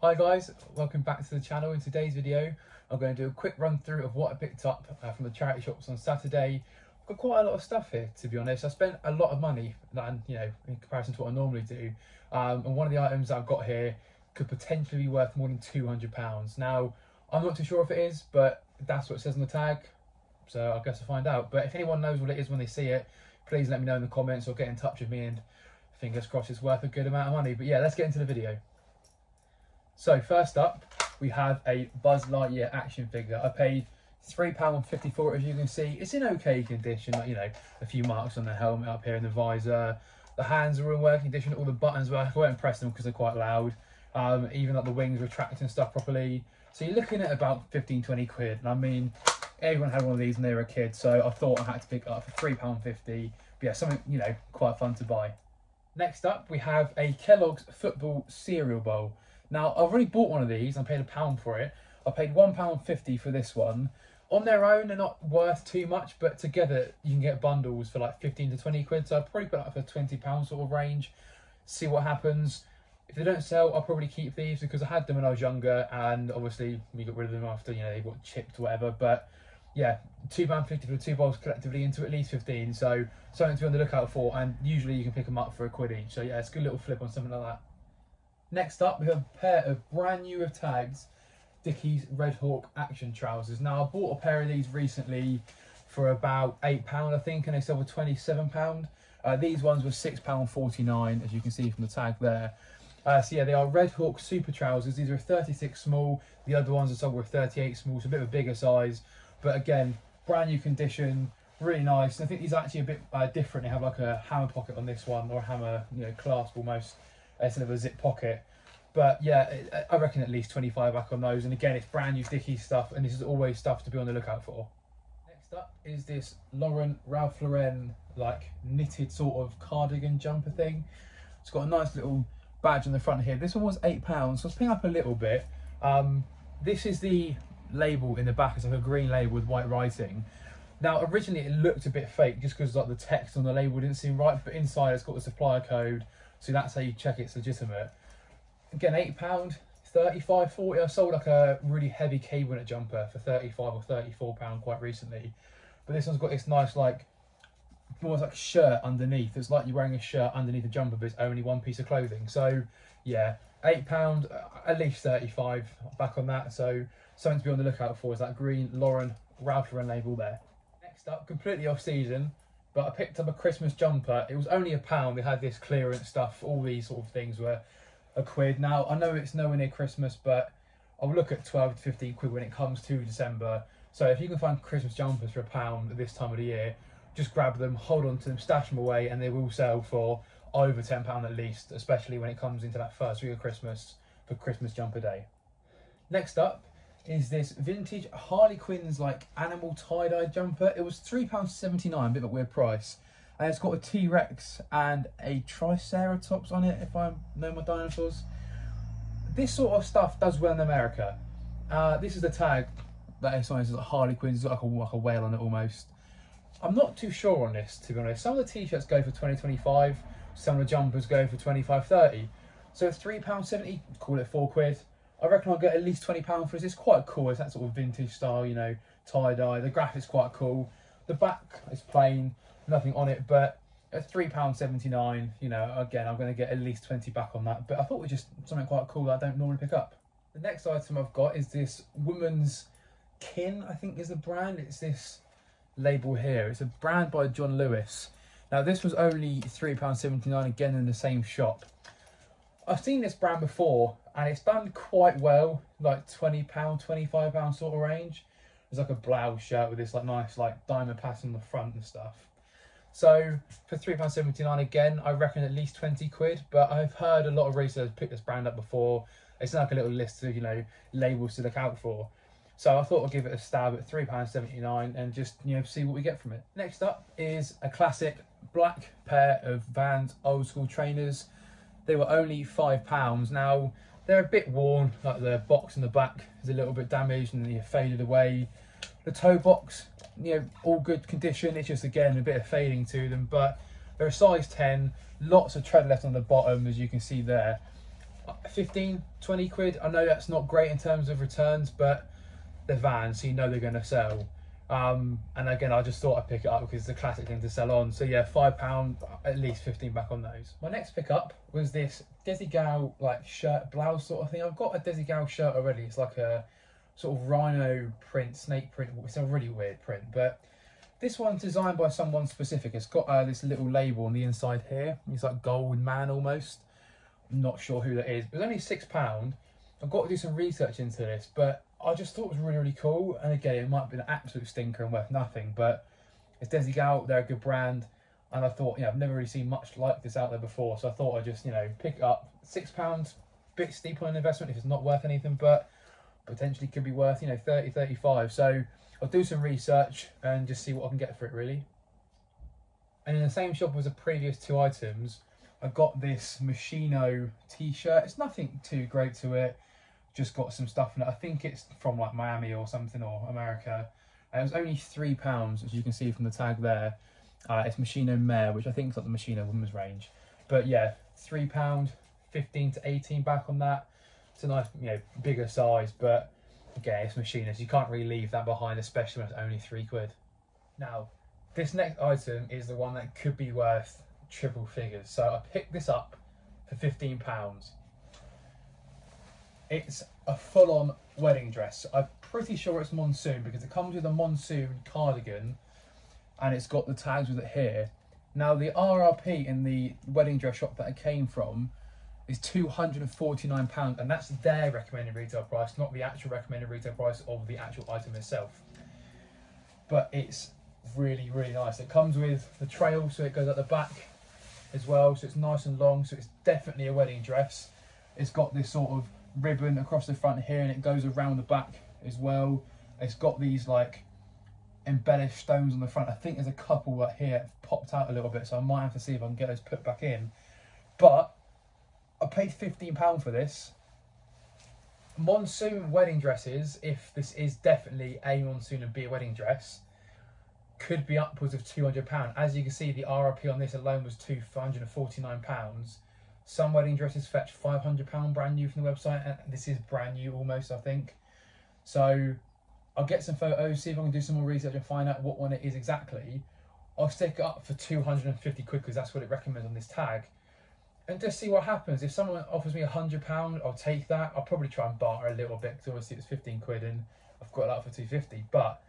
Hi guys, welcome back to the channel. In today's video, I'm going to do a quick run through of what I picked up uh, from the charity shops on Saturday. I've got quite a lot of stuff here, to be honest. I spent a lot of money, and you know, in comparison to what I normally do. Um, and one of the items I've got here could potentially be worth more than £200. Now, I'm not too sure if it is, but that's what it says on the tag. So I guess I'll find out. But if anyone knows what it is when they see it, please let me know in the comments or get in touch with me and fingers crossed it's worth a good amount of money. But yeah, let's get into the video. So first up, we have a Buzz Lightyear action figure. I paid £3.50 for it, as you can see. It's in okay condition, like, you know, a few marks on the helmet up here in the visor. The hands are in working condition, all the buttons work. I won't press them because they're quite loud. Um, even like the wings retract and stuff properly. So you're looking at about 15, 20 quid. And I mean, everyone had one of these when they were a kid, so I thought I had to pick up for £3.50. But yeah, something, you know, quite fun to buy. Next up, we have a Kellogg's Football Cereal Bowl. Now, I've already bought one of these. I paid a pound for it. I paid £1.50 for this one. On their own, they're not worth too much, but together you can get bundles for like 15 to 20 quid. So I'll probably put up for £20 sort of range, see what happens. If they don't sell, I'll probably keep these because I had them when I was younger and obviously we got rid of them after, you know, they got chipped or whatever. But yeah, £2.50 for two bowls collectively into at least 15 So something to be on the lookout for. And usually you can pick them up for a quid each. So yeah, it's a good little flip on something like that. Next up, we have a pair of brand new of tags, Dickies Red Hawk action trousers. Now, I bought a pair of these recently for about £8, I think, and they sell for £27. Uh, these ones were £6.49, as you can see from the tag there. Uh, so yeah, they are Red Hawk Super Trousers. These are 36 small. The other ones are sold with 38 small, so a bit of a bigger size. But again, brand new condition, really nice. And I think these are actually a bit uh, different. They have like a hammer pocket on this one, or a hammer, you know, clasp almost instead of a zip pocket. But yeah, I reckon at least 25 back on those. And again, it's brand new Dickies stuff, and this is always stuff to be on the lookout for. Next up is this Lauren Ralph Lauren like knitted sort of cardigan jumper thing. It's got a nice little badge on the front here. This one was eight pounds, so it's picking up a little bit. Um, this is the label in the back. It's like a green label with white writing. Now, originally it looked a bit fake just because like the text on the label didn't seem right, but inside it's got the supplier code, so that's how you check it's legitimate. Again, eight pound, 35, 40. I sold like a really heavy cable knit jumper for 35 or 34 pound quite recently, but this one's got this nice like almost like shirt underneath. It's like you're wearing a shirt underneath a jumper, but it's only one piece of clothing. So yeah, eight pound, uh, at least 35 back on that. So something to be on the lookout for is that green Lauren Ralph Lauren label there. Next up, completely off season, but I picked up a Christmas jumper. It was only a pound. They had this clearance stuff. All these sort of things were a quid. Now I know it's nowhere near Christmas, but I'll look at 12 to 15 quid when it comes to December. So if you can find Christmas jumpers for a pound at this time of the year, just grab them, hold on to them, stash them away, and they will sell for over £10 at least, especially when it comes into that first week of Christmas for Christmas jumper day. Next up is this vintage Harley Quinn's like animal tie-dye jumper. It was £3.79, a bit of a weird price. And it's got a T-Rex and a Triceratops on it, if I know my dinosaurs. This sort of stuff does well in America. Uh, this is the tag that is on. It's like Harley Quinn. It's like a, like a whale on it almost. I'm not too sure on this, to be honest. Some of the t-shirts go for 20, 25. Some of the jumpers go for 25, 30. So £3.70, call it four quid. I reckon I'll get at least £20 for this. It's quite cool. It's that sort of vintage style, you know, tie-dye. The graph is quite cool. The back is plain, nothing on it, but at £3.79, you know, again, I'm going to get at least 20 back on that. But I thought it was just something quite cool that I don't normally pick up. The next item I've got is this Woman's Kin, I think is the brand. It's this label here. It's a brand by John Lewis. Now this was only £3.79 again in the same shop. I've seen this brand before and it's done quite well, like £20, £25 sort of range. It's like a blouse shirt with this like nice like diamond pattern on the front and stuff. So for £3.79 again, I reckon at least 20 quid, but I've heard a lot of resellers pick this brand up before. It's like a little list of, you know, labels to look out for. So I thought I'd give it a stab at £3.79 and just, you know, see what we get from it. Next up is a classic black pair of Vans old school trainers. They were only £5. Now, they're a bit worn, like the box in the back is a little bit damaged and they're faded away. The toe box, you know, all good condition. It's just, again, a bit of fading to them, but they're a size 10, lots of tread left on the bottom, as you can see there. 15, 20 quid. I know that's not great in terms of returns, but they're vans, so you know they're going to sell. Um, and again, I just thought I'd pick it up because it's a classic thing to sell on. So yeah, five pound, at least 15 back on those. My next pickup was this Desigual like shirt blouse sort of thing. I've got a Desigual shirt already. It's like a sort of rhino print, snake print. It's a really weird print, but this one's designed by someone specific. It's got uh, this little label on the inside here. It's like gold man almost. I'm not sure who that is. It was only six pound. I've got to do some research into this, but I just thought it was really, really cool. And again, it might been an absolute stinker and worth nothing, but it's Desigual, they're a good brand. And I thought, you know, I've never really seen much like this out there before. So I thought I'd just, you know, pick up. Six pounds, bit steep on an investment if it's not worth anything, but potentially could be worth, you know, 30, 35. So I'll do some research and just see what I can get for it really. And in the same shop as the previous two items, I got this Moschino t-shirt. It's nothing too great to it. Just got some stuff and. I think it's from like Miami or something or America. And it was only three pounds, as you can see from the tag there. Uh, it's Moschino Mare, which I think is like the Moschino women's range. But yeah, three pound, 15 to 18 back on that. It's a nice, you know, bigger size, but again, it's Moschino. You can't really leave that behind, especially when it's only three quid. Now, this next item is the one that could be worth triple figures. So I picked this up for £15. It's a full-on wedding dress. I'm pretty sure it's monsoon because it comes with a monsoon cardigan and it's got the tags with it here. Now the RRP in the wedding dress shop that I came from is £249 and that's their recommended retail price, not the actual recommended retail price of the actual item itself. But it's really, really nice. It comes with the trail, so it goes at the back as well, so it's nice and long, so it's definitely a wedding dress. It's got this sort of ribbon across the front here and it goes around the back as well. It's got these like embellished stones on the front. I think there's a couple right here popped out a little bit, so I might have to see if I can get those put back in. But I paid £15 for this. Monsoon wedding dresses, if this is definitely a monsoon and B a wedding dress, could be upwards of £200. As you can see, the RRP on this alone was £249. Some wedding dresses fetch £500 brand new from the website, and this is brand new almost, I think. So I'll get some photos, see if I can do some more research and find out what one it is exactly. I'll stick it up for 250 quid because that's what it recommends on this tag and just see what happens. If someone offers me hundred pound, I'll take that. I'll probably try and barter a little bit because obviously it's fifteen quid and I've got it up for two fifty. But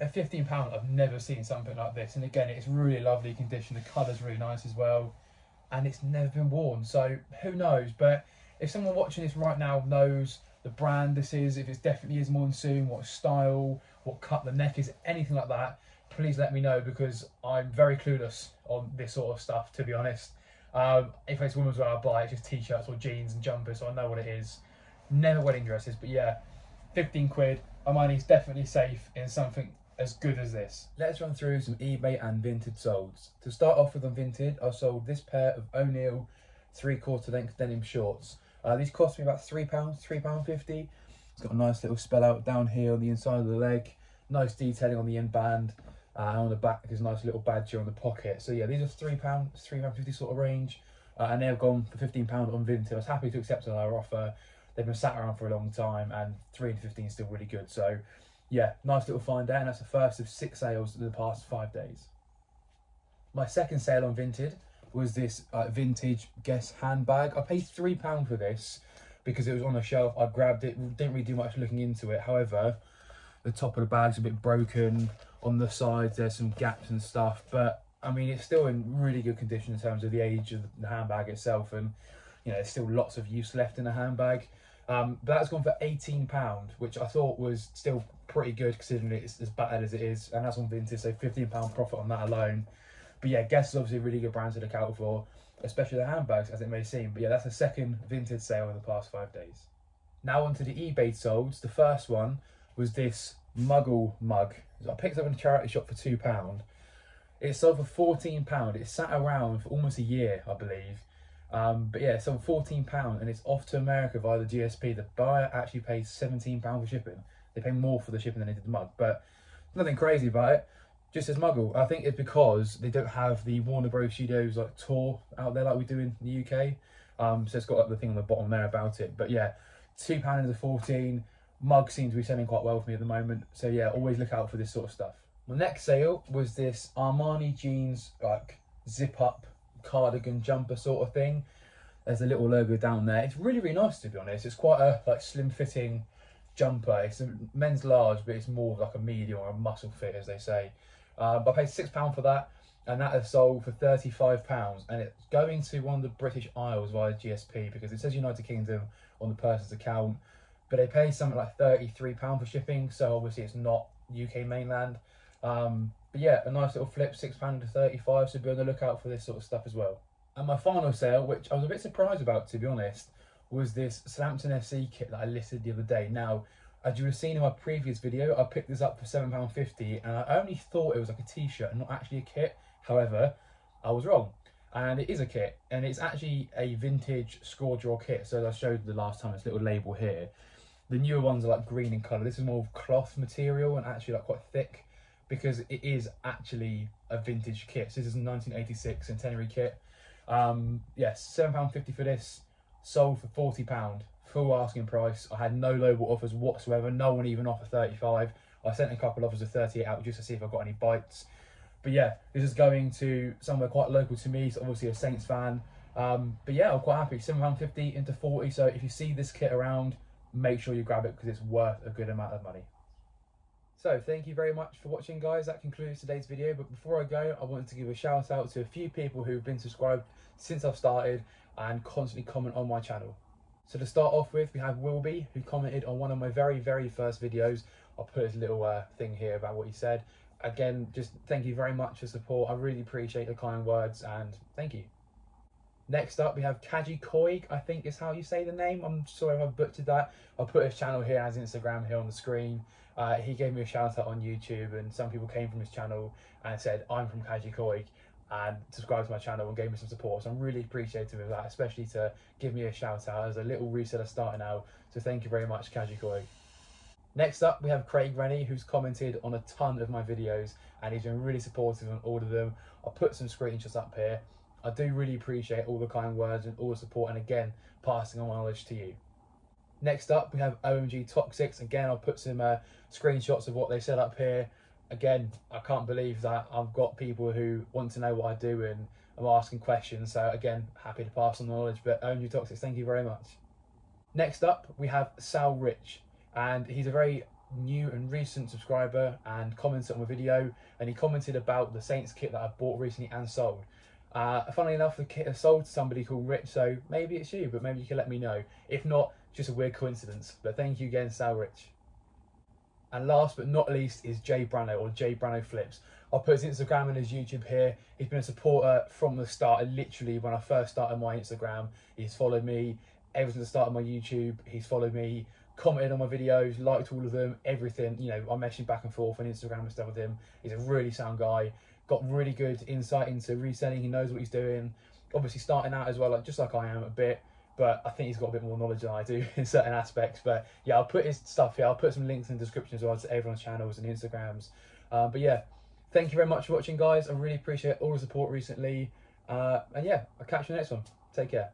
at fifteen pound, I've never seen something like this. And again, it's really lovely condition. The colour's really nice as well, and it's never been worn. So who knows? But if someone watching this right now knows the brand this is, if it's definitely is monsoon, what style, what cut the neck is, anything like that, please let me know because I'm very clueless on this sort of stuff. To be honest. Um, if it's women's wear, I buy it's just t-shirts or jeans and jumpers, so I know what it is. Never wedding dresses, but yeah, 15 quid. My money's definitely safe in something as good as this. Let's run through some eBay and Vinted solds. To start off with on Vinted, I sold this pair of O'Neill three-quarter length denim shorts. Uh, these cost me about £3, £3.50. It's got a nice little spell out down here on the inside of the leg. Nice detailing on the end band. Uh, on the back, there's a nice little badge on the pocket. So yeah, these are three pound, three pound fifty sort of range, uh, and they've gone for fifteen pound on Vinted. I was happy to accept another offer. They've been sat around for a long time, and three and fifteen is still really good. So yeah, nice little find there, and that's the first of six sales in the past five days. My second sale on Vinted was this uh, vintage Guess handbag. I paid three pound for this because it was on a shelf. I grabbed it, didn't really do much looking into it. However, the top of the bag's a bit broken on the sides there's some gaps and stuff but I mean it's still in really good condition in terms of the age of the handbag itself and you know there's still lots of use left in the handbag um, but that's gone for 18 pound which I thought was still pretty good considering it's as bad as it is and that's on Vinted so 15 pound profit on that alone but yeah Guess is obviously a really good brand to look out for especially the handbags as it may seem but yeah that's the second Vinted sale in the past five days now onto the eBay solds the first one was this Muggle mug. I picked up in a charity shop for two pound. It sold for fourteen pound. It sat around for almost a year, I believe. Um, but yeah, so fourteen pound, and it's off to America via the GSP. The buyer actually pays seventeen pound for shipping. They pay more for the shipping than they did the mug, but nothing crazy about it. Just as Muggle, I think it's because they don't have the Warner Bros. Studios like tour out there like we do in the UK. Um, so it's got the thing on the bottom there about it. But yeah, two pound into fourteen. Mug seems to be selling quite well for me at the moment. So yeah, always look out for this sort of stuff. My next sale was this Armani jeans like zip up cardigan jumper sort of thing. There's a little logo down there. It's really really nice to be honest. It's quite a like slim fitting jumper. It's a men's large, but it's more like a medium or a muscle fit as they say. Uh, but I paid six pound for that and that has sold for £35 and it's going to one of the British Isles via GSP because it says United Kingdom on the person's account but they pay something like £33 for shipping so obviously it's not UK mainland um, but yeah a nice little flip £6 to 35 so be on the lookout for this sort of stuff as well and my final sale which I was a bit surprised about to be honest was this Southampton FC kit that I listed the other day now as you have seen in my previous video, I picked this up for £7.50 and I only thought it was like a t-shirt and not actually a kit. However, I was wrong. And it is a kit, and it's actually a vintage score draw kit. So as I showed the last time, this little label here. The newer ones are like green in colour. This is more cloth material and actually like quite thick because it is actually a vintage kit. So this is a 1986 centenary kit. Um, yes, £7.50 for this, sold for £40, full asking price. I had no lowball offers whatsoever. No one even offered 35 I sent a couple offers of 38 out just to see if I got any bites. But yeah, this is going to somewhere quite local to me. So obviously a Saints fan. Um, but yeah, I'm quite happy. Seven pound fifty into forty. So if you see this kit around, make sure you grab it because it's worth a good amount of money. So thank you very much for watching guys. That concludes today's video. But before I go, I wanted to give a shout out to a few people who've been subscribed since I've started and constantly comment on my channel. So to start off with, we have Wilby, who commented on one of my very, very first videos. I'll put his little uh, thing here about what he said again, just thank you very much for support. I really appreciate the kind words and thank you. Next up, we have Kaji Koig, I think is how you say the name. I'm sorry if I butchered that. I'll put his channel here as Instagram here on the screen. Uh, he gave me a shout out on YouTube, and some people came from his channel and said, I'm from Kaji Koig, and subscribed to my channel and gave me some support. So I'm really appreciative of that, especially to give me a shout out as a little reseller starting out. So thank you very much, Kaji Koig. Next up, we have Craig Rennie, who's commented on a ton of my videos and he's been really supportive on all of them. I'll put some screenshots up here. I do really appreciate all the kind words and all the support and again, passing on my knowledge to you. Next up, we have OMG Toxics. Again, I'll put some uh, screenshots of what they said up here. Again, I can't believe that I've got people who want to know what I do and I'm asking questions. So again, happy to pass on knowledge, but OMG Toxics, thank you very much. Next up, we have Sal Rich and he's a very new and recent subscriber and commented on my video and he commented about the Saints kit that I bought recently and sold. Uh, funnily enough, the kit has sold to somebody called Rich, so maybe it's you, but maybe you can let me know. If not, just a weird coincidence. But thank you again, Sal Rich. And last but not least is Jay Branno or Jay Branno Flips. I'll put his Instagram and his YouTube here. He's been a supporter from the start. Literally, when I first started my Instagram, he's followed me. Ever since the start of my YouTube, he's followed me commented on my videos, liked all of them, everything. You know, I'm messaging back and forth on Instagram and stuff with him. He's a really sound guy. Got really good insight into reselling. He knows what he's doing. Obviously, starting out as well, like just like I am a bit. But I think he's got a bit more knowledge than I do in certain aspects. But yeah, I'll put his stuff here. I'll put some links in the description as well to everyone's channels and Instagrams. Uh, but yeah, thank you very much for watching, guys. I really appreciate all the support recently. Uh, and yeah, I'll catch you next one. Take care.